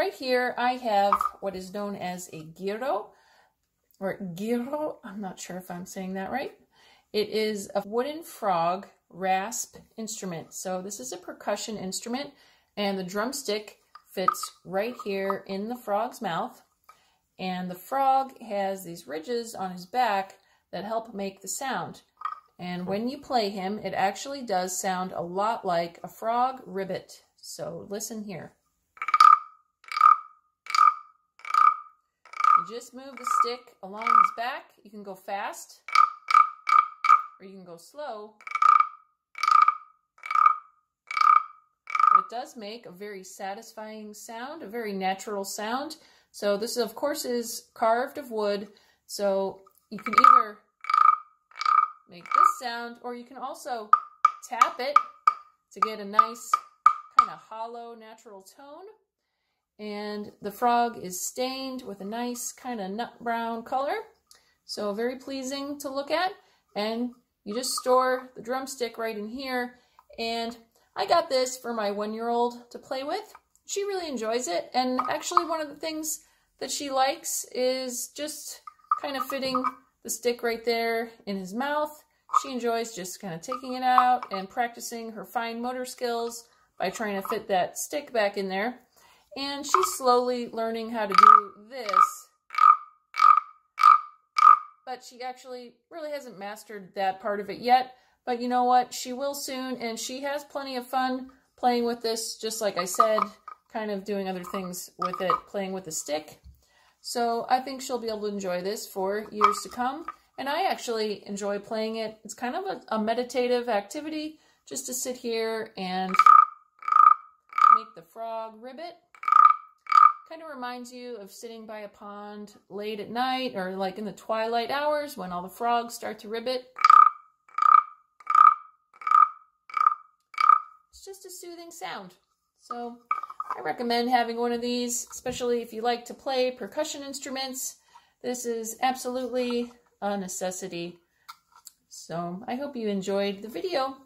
right here I have what is known as a giro, or gyro, I'm not sure if I'm saying that right. It is a wooden frog rasp instrument. So this is a percussion instrument and the drumstick fits right here in the frog's mouth. And the frog has these ridges on his back that help make the sound. And when you play him, it actually does sound a lot like a frog ribbit. So listen here. You just move the stick along his back. You can go fast or you can go slow. But it does make a very satisfying sound, a very natural sound. So this, of course, is carved of wood. So you can either make this sound or you can also tap it to get a nice kind of hollow natural tone. And the frog is stained with a nice kind of nut brown color. So very pleasing to look at. And you just store the drumstick right in here. And I got this for my one-year-old to play with. She really enjoys it. And actually one of the things that she likes is just kind of fitting the stick right there in his mouth. She enjoys just kind of taking it out and practicing her fine motor skills by trying to fit that stick back in there. And she's slowly learning how to do this. But she actually really hasn't mastered that part of it yet. But you know what? She will soon, and she has plenty of fun playing with this, just like I said, kind of doing other things with it, playing with the stick. So I think she'll be able to enjoy this for years to come. And I actually enjoy playing it. It's kind of a, a meditative activity just to sit here and the frog ribbit. Kind of reminds you of sitting by a pond late at night or like in the twilight hours when all the frogs start to ribbit. It's just a soothing sound. So I recommend having one of these, especially if you like to play percussion instruments. This is absolutely a necessity. So I hope you enjoyed the video.